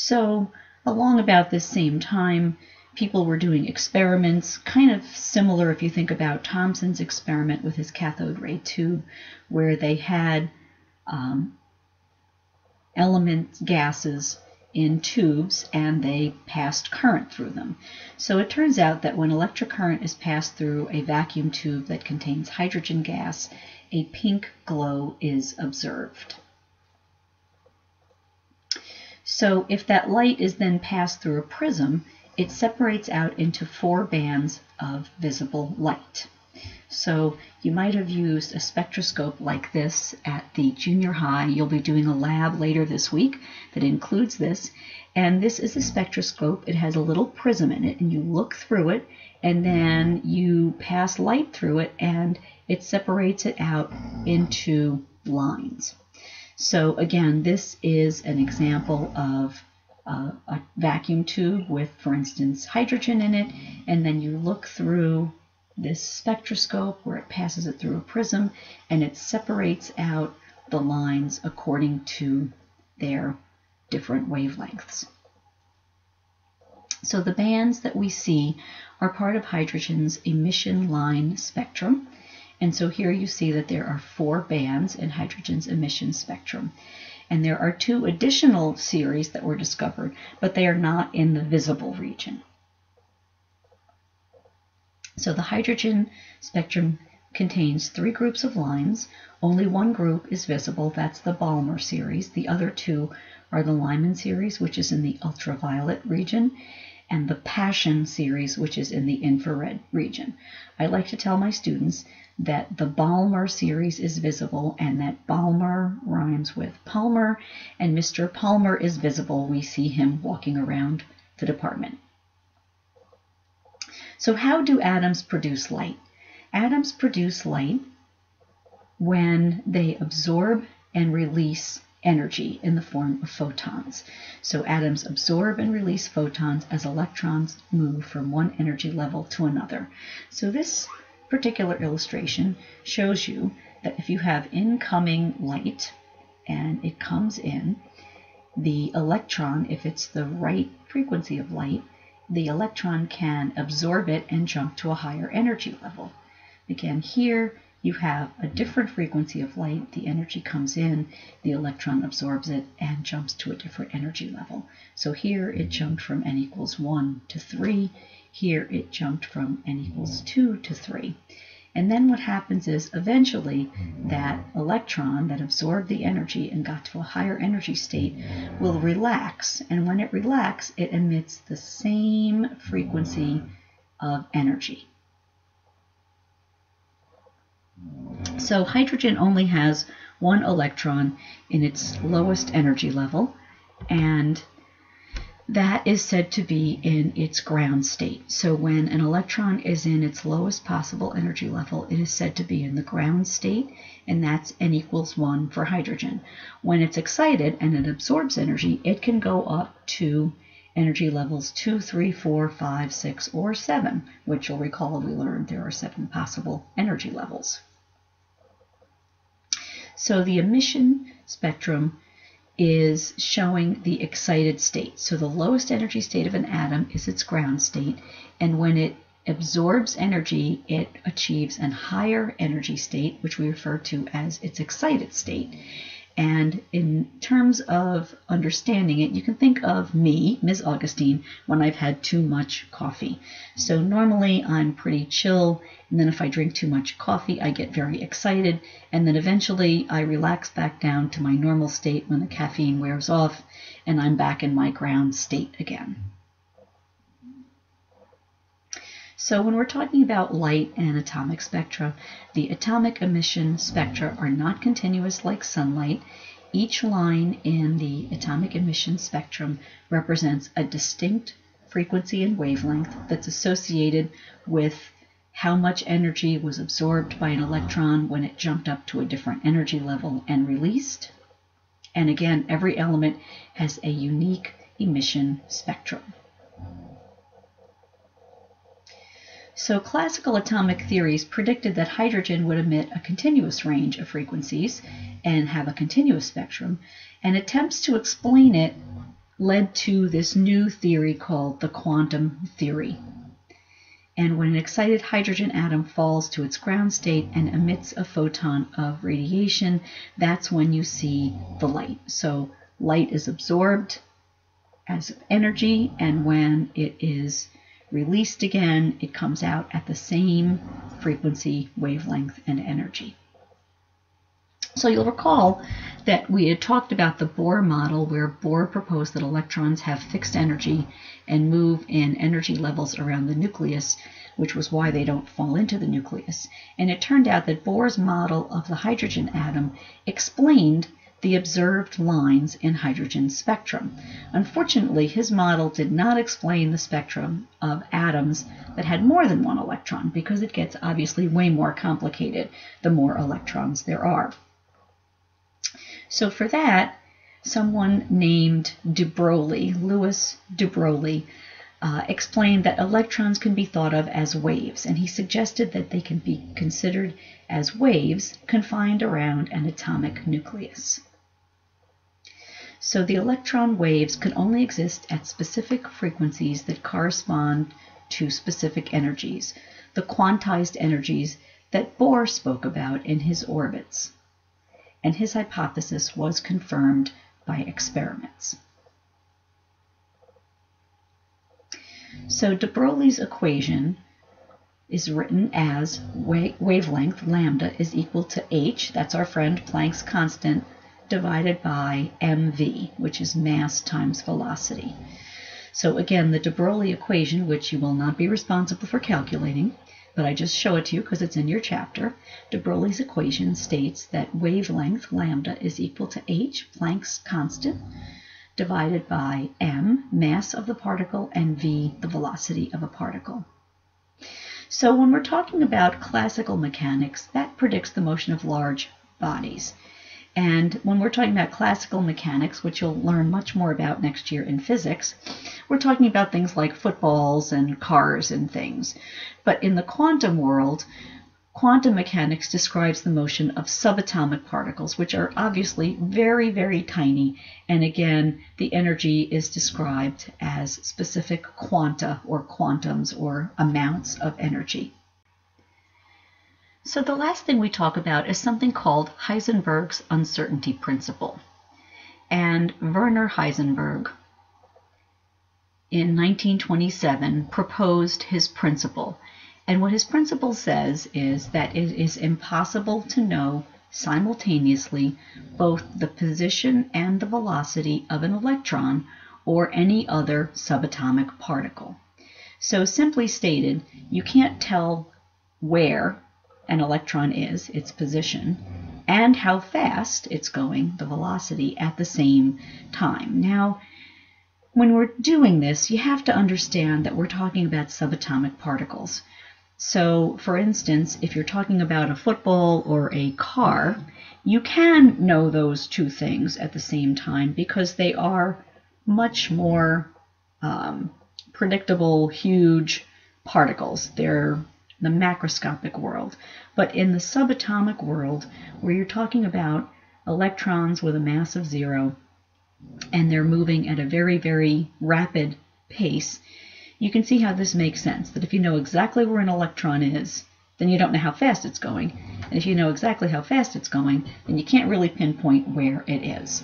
So, along about this same time, people were doing experiments, kind of similar if you think about Thomson's experiment with his cathode ray tube, where they had um, element gases in tubes and they passed current through them. So it turns out that when electric current is passed through a vacuum tube that contains hydrogen gas, a pink glow is observed. So if that light is then passed through a prism, it separates out into four bands of visible light. So you might have used a spectroscope like this at the junior high. You'll be doing a lab later this week that includes this. And this is a spectroscope. It has a little prism in it, and you look through it, and then you pass light through it, and it separates it out into lines. So again, this is an example of uh, a vacuum tube with, for instance, hydrogen in it, and then you look through this spectroscope where it passes it through a prism and it separates out the lines according to their different wavelengths. So the bands that we see are part of hydrogen's emission line spectrum. And so here you see that there are four bands in hydrogen's emission spectrum. And there are two additional series that were discovered, but they are not in the visible region. So the hydrogen spectrum contains three groups of lines. Only one group is visible, that's the Balmer series. The other two are the Lyman series, which is in the ultraviolet region, and the Paschen series, which is in the infrared region. I like to tell my students that the Balmer series is visible and that Balmer rhymes with Palmer, and Mr. Palmer is visible. We see him walking around the department. So how do atoms produce light? Atoms produce light when they absorb and release energy in the form of photons. So atoms absorb and release photons as electrons move from one energy level to another. So this particular illustration shows you that if you have incoming light and it comes in, the electron, if it's the right frequency of light, the electron can absorb it and jump to a higher energy level. Again, here you have a different frequency of light. The energy comes in, the electron absorbs it, and jumps to a different energy level. So here it jumped from n equals 1 to 3. Here it jumped from n equals 2 to 3. And then what happens is eventually that electron that absorbed the energy and got to a higher energy state will relax. And when it relaxes, it emits the same frequency of energy. So hydrogen only has one electron in its lowest energy level, and that is said to be in its ground state. So when an electron is in its lowest possible energy level, it is said to be in the ground state, and that's n equals 1 for hydrogen. When it's excited and it absorbs energy, it can go up to energy levels 2, 3, 4, 5, 6, or 7, which you'll recall we learned there are seven possible energy levels. So the emission spectrum is showing the excited state. So the lowest energy state of an atom is its ground state, and when it absorbs energy, it achieves a higher energy state, which we refer to as its excited state. And in terms of understanding it, you can think of me, Ms. Agostine, when I've had too much coffee. So normally I'm pretty chill, and then if I drink too much coffee, I get very excited, and then eventually I relax back down to my normal state when the caffeine wears off, and I'm back in my ground state again. So when we're talking about light and atomic spectra, the atomic emission spectra are not continuous like sunlight. Each line in the atomic emission spectrum represents a distinct frequency and wavelength that's associated with how much energy was absorbed by an electron when it jumped up to a different energy level and released. And again, every element has a unique emission spectrum. So classical atomic theories predicted that hydrogen would emit a continuous range of frequencies and have a continuous spectrum, and attempts to explain it led to this new theory called the quantum theory. And when an excited hydrogen atom falls to its ground state and emits a photon of radiation, that's when you see the light. So light is absorbed as energy, and when it is released again, it comes out at the same frequency, wavelength, and energy. So you'll recall that we had talked about the Bohr model where Bohr proposed that electrons have fixed energy and move in energy levels around the nucleus, which was why they don't fall into the nucleus. And it turned out that Bohr's model of the hydrogen atom explained the observed lines in hydrogen spectrum. Unfortunately, his model did not explain the spectrum of atoms that had more than one electron because it gets obviously way more complicated the more electrons there are. So for that, someone named de Broglie, Louis de Broglie, uh, explained that electrons can be thought of as waves, and he suggested that they can be considered as waves confined around an atomic nucleus. So the electron waves can only exist at specific frequencies that correspond to specific energies, the quantized energies that Bohr spoke about in his orbits and his hypothesis was confirmed by experiments. So de Broglie's equation is written as wavelength lambda is equal to h, that's our friend Planck's constant, divided by mv, which is mass times velocity. So again, the de Broglie equation, which you will not be responsible for calculating, but I just show it to you because it's in your chapter. De Broglie's equation states that wavelength lambda is equal to h, Planck's constant, divided by m, mass of the particle, and v, the velocity of a particle. So when we're talking about classical mechanics, that predicts the motion of large bodies. And when we're talking about classical mechanics, which you'll learn much more about next year in physics, we're talking about things like footballs and cars and things. But in the quantum world, quantum mechanics describes the motion of subatomic particles, which are obviously very, very tiny. And again, the energy is described as specific quanta or quantums or amounts of energy. So the last thing we talk about is something called Heisenberg's uncertainty principle. And Werner Heisenberg in 1927 proposed his principle. And what his principle says is that it is impossible to know simultaneously both the position and the velocity of an electron or any other subatomic particle. So simply stated, you can't tell where an electron is, its position, and how fast it's going, the velocity, at the same time. Now, when we're doing this, you have to understand that we're talking about subatomic particles. So, for instance, if you're talking about a football or a car, you can know those two things at the same time because they are much more um, predictable, huge particles. They're the macroscopic world. But in the subatomic world, where you're talking about electrons with a mass of zero, and they're moving at a very, very rapid pace, you can see how this makes sense. That if you know exactly where an electron is, then you don't know how fast it's going. And if you know exactly how fast it's going, then you can't really pinpoint where it is.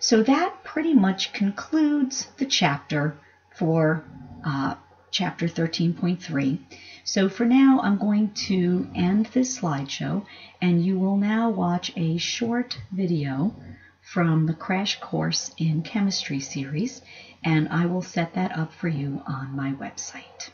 So that pretty much concludes the chapter for uh, chapter 13.3. So for now, I'm going to end this slideshow, and you will now watch a short video from the Crash Course in Chemistry series, and I will set that up for you on my website.